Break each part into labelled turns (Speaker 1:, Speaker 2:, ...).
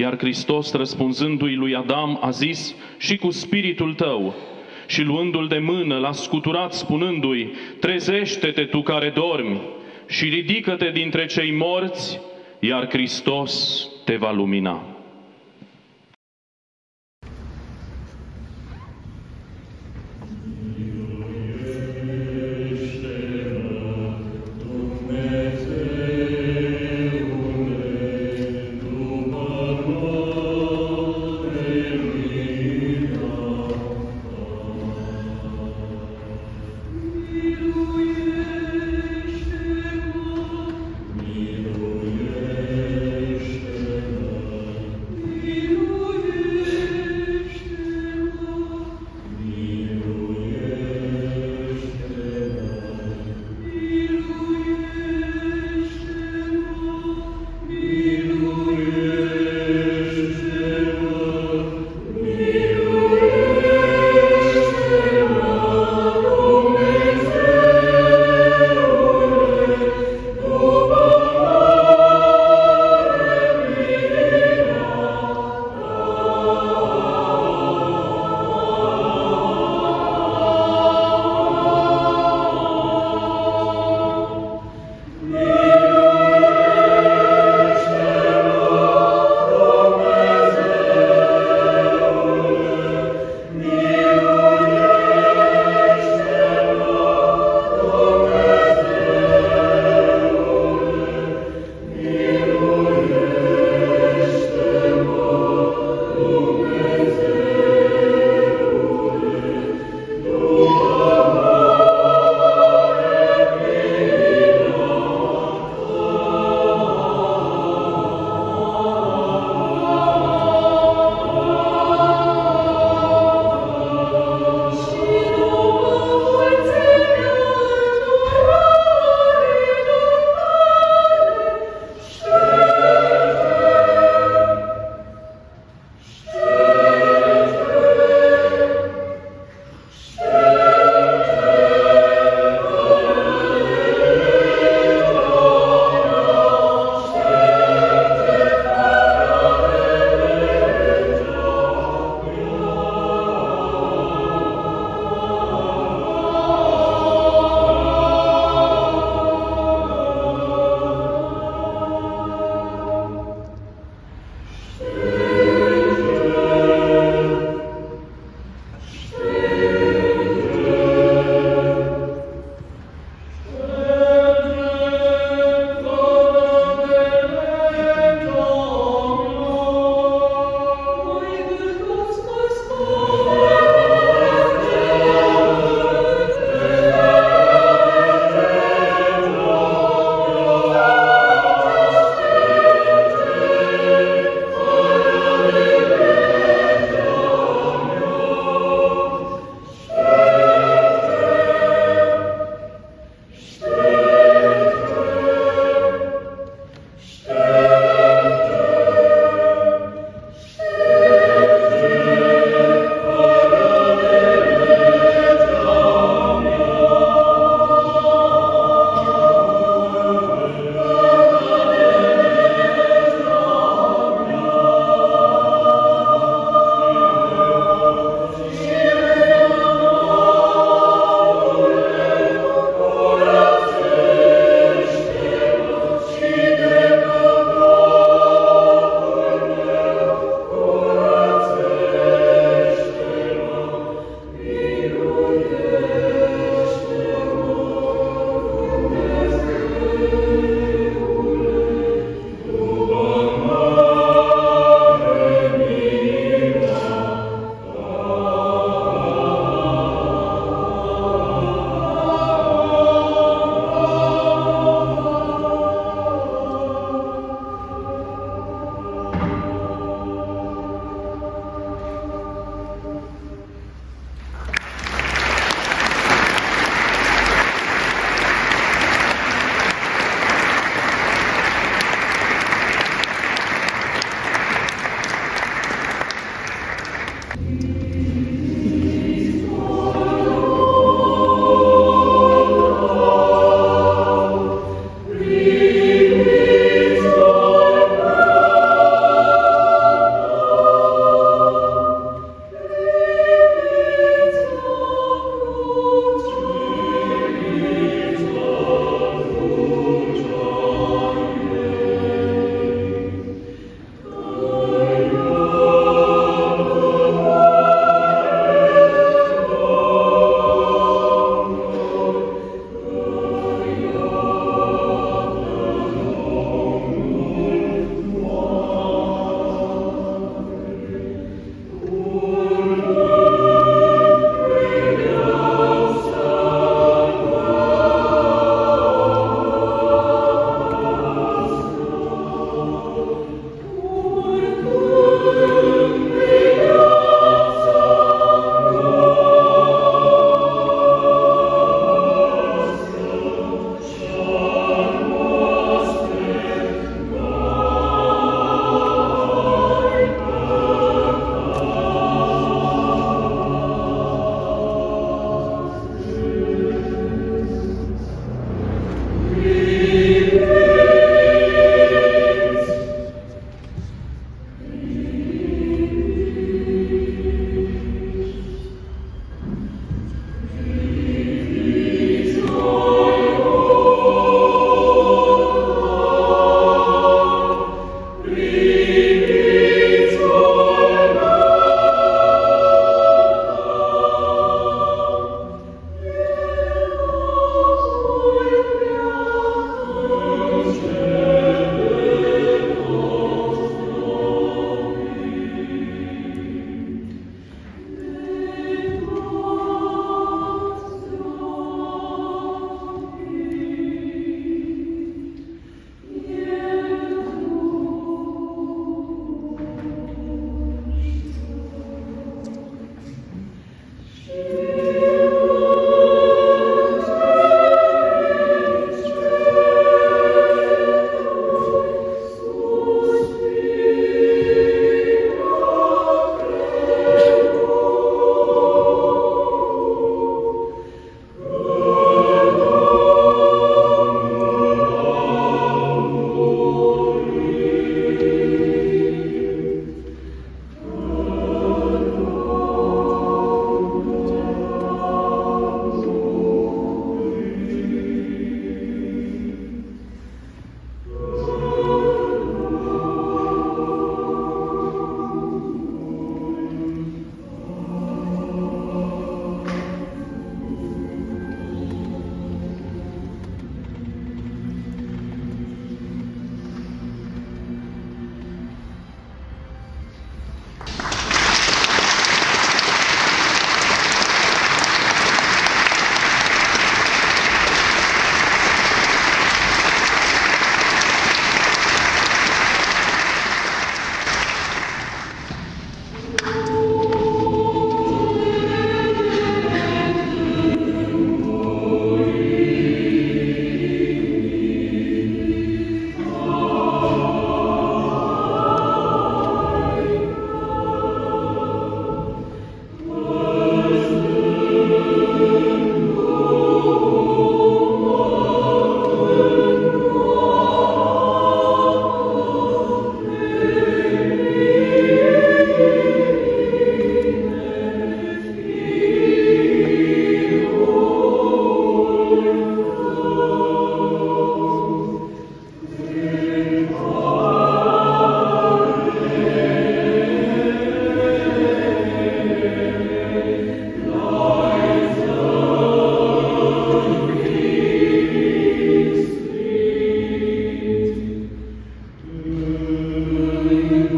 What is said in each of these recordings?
Speaker 1: Iar Hristos, răspunzându-i lui Adam, a zis, și cu spiritul tău, și luându-l de mână, l-a scuturat spunându-i, trezește-te tu care dormi și ridică-te dintre cei morți, iar Hristos te va lumina.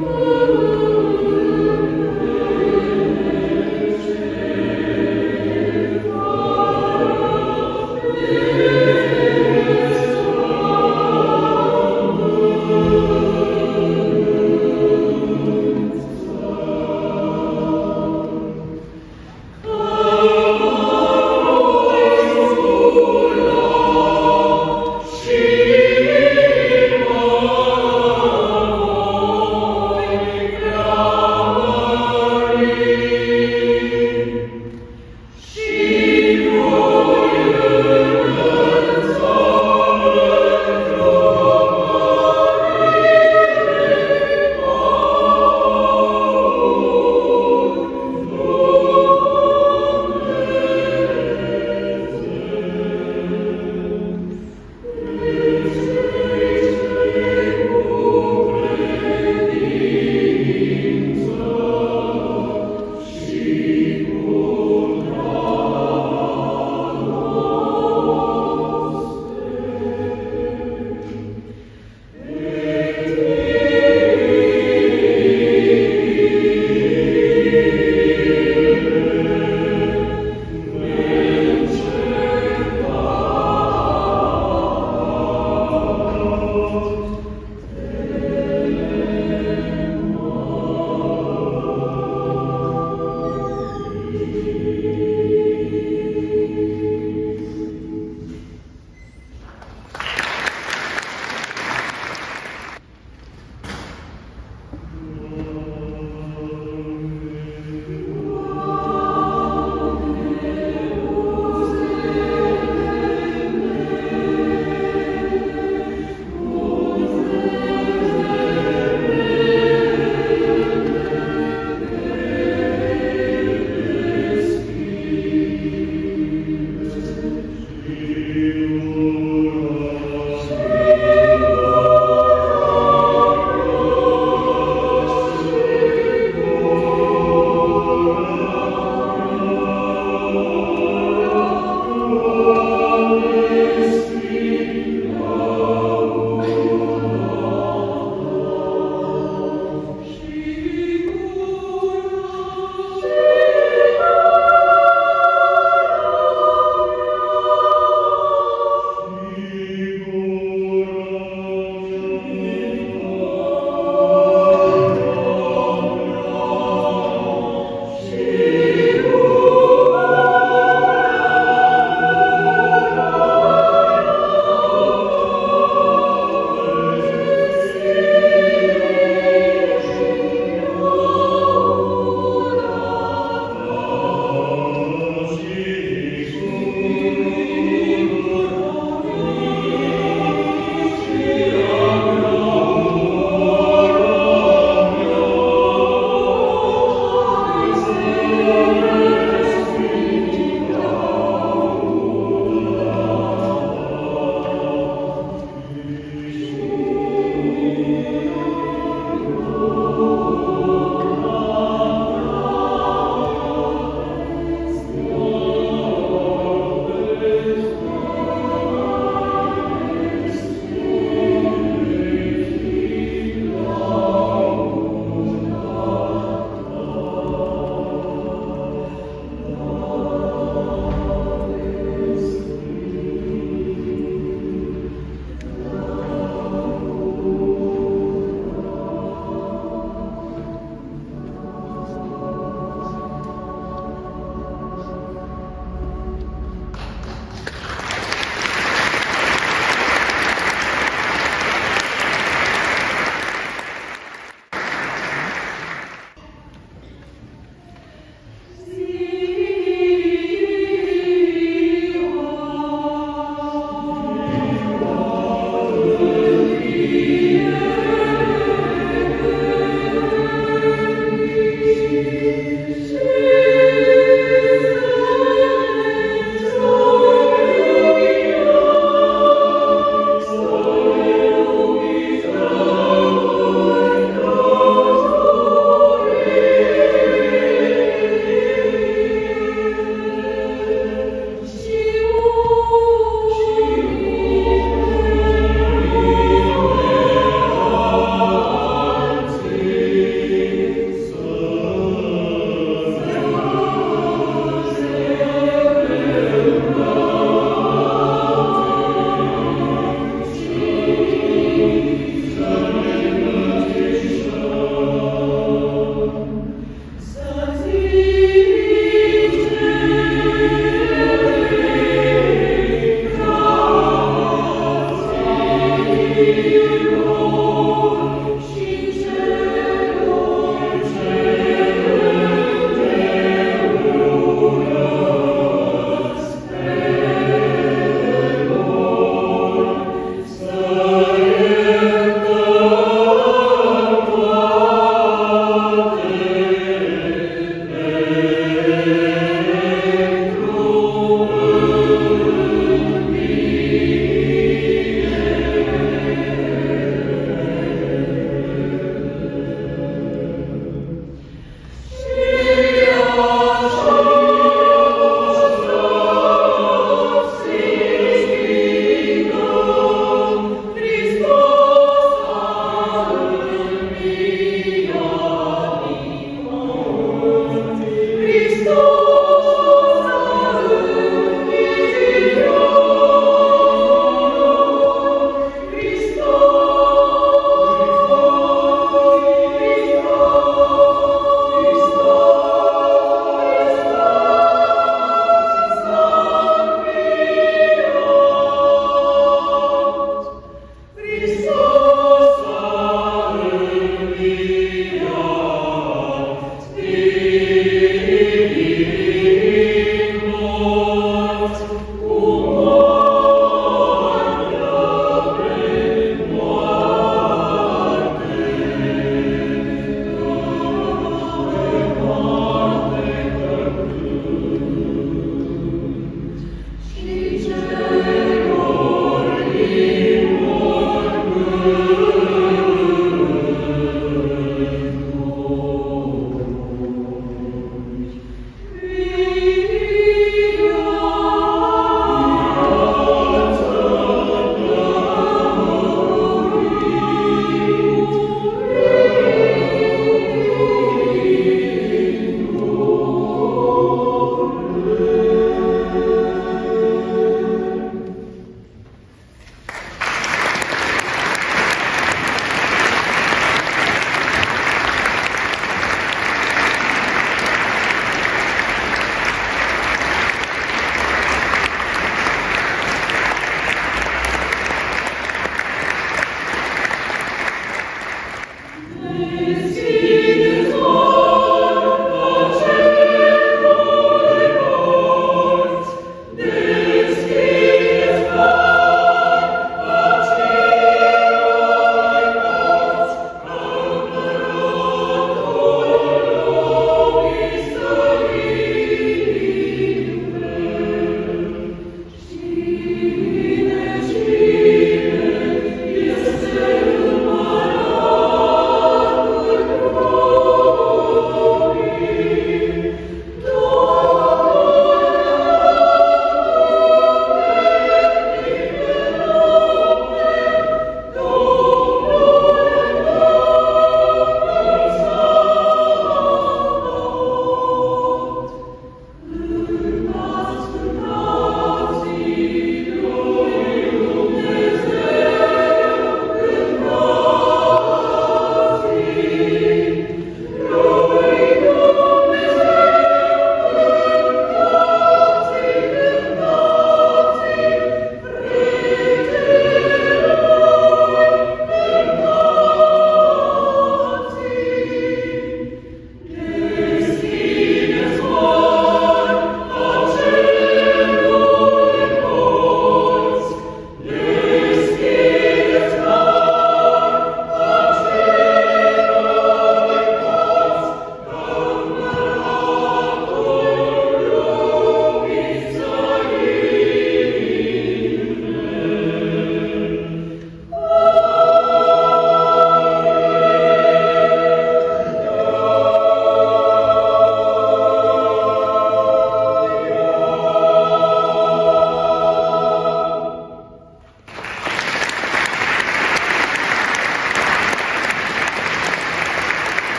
Speaker 1: you.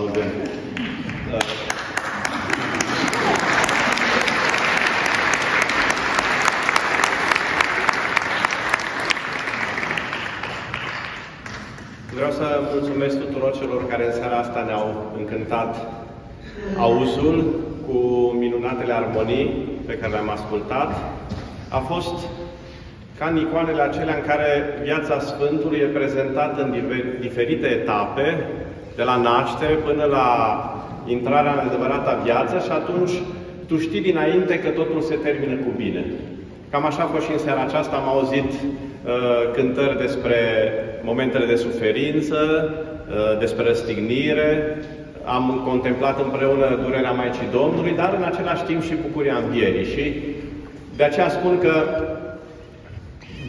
Speaker 2: Aplauze. Vreau să mulțumesc tuturor celor care în seara asta ne-au încântat auzul cu minunatele armonii pe care le-am ascultat. A fost ca în icoanele acelea în care viața Sfântului e prezentată în diferite etape, de la naștere până la intrarea în adevărata viață și atunci tu știi dinainte că totul se termină cu bine. Cam așa a fost și în seara aceasta, am auzit uh, cântări despre momentele de suferință, uh, despre răstignire, am contemplat împreună durerea Maicii Domnului, dar în același timp și bucuria învierii. Și de aceea spun că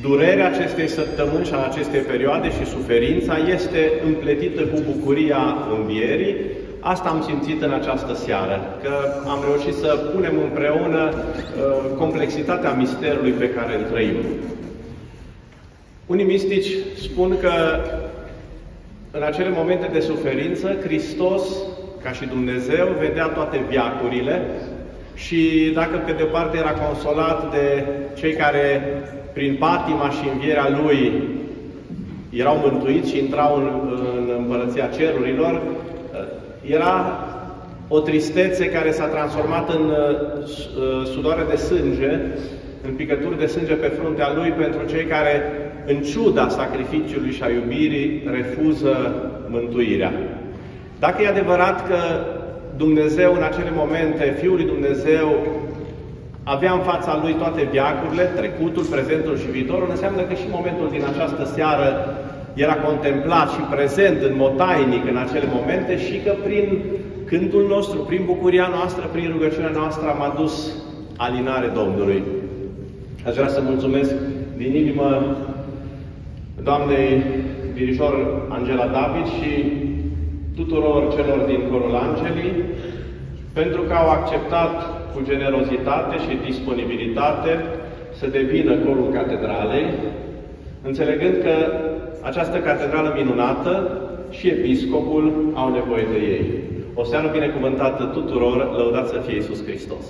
Speaker 2: durerea acestei săptămâni și a acestei perioade și suferința este împletită cu bucuria învierii. Asta am simțit în această seară, că am reușit să punem împreună uh, complexitatea misterului pe care îl trăim. Unii mistici spun că în acele momente de suferință, Hristos, ca și Dumnezeu, vedea toate viacurile și dacă pe de parte era consolat de cei care prin patima și învierea Lui erau mântuiți și intrau în, în împărăția cerurilor, era o tristețe care s-a transformat în uh, sudoare de sânge, în picături de sânge pe fruntea Lui pentru cei care, în ciuda sacrificiului și a iubirii, refuză mântuirea. Dacă e adevărat că Dumnezeu în acele momente, Fiul lui Dumnezeu, avea în fața lui toate viacurile, trecutul, prezentul și viitorul, înseamnă că și momentul din această seară era contemplat și prezent în mod tainic în acele momente și că prin cântul nostru, prin bucuria noastră, prin rugăciunea noastră am adus alinare Domnului. Aș vrea să mulțumesc din inimă doamnei dirișor Angela David și tuturor celor din Corul Angelii pentru că au acceptat cu generozitate și disponibilitate să devină corul catedralei, înțelegând că această catedrală minunată și episcopul au nevoie de ei. O seară binecuvântată tuturor, lăudați să fie Iisus Hristos!